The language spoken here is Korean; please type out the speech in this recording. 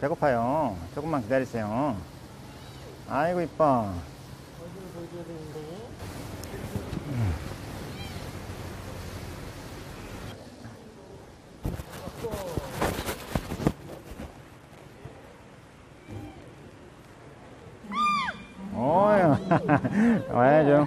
배고파요. 조금만 기다리세요. 아이고 이뻐. 어휴, 와야죠.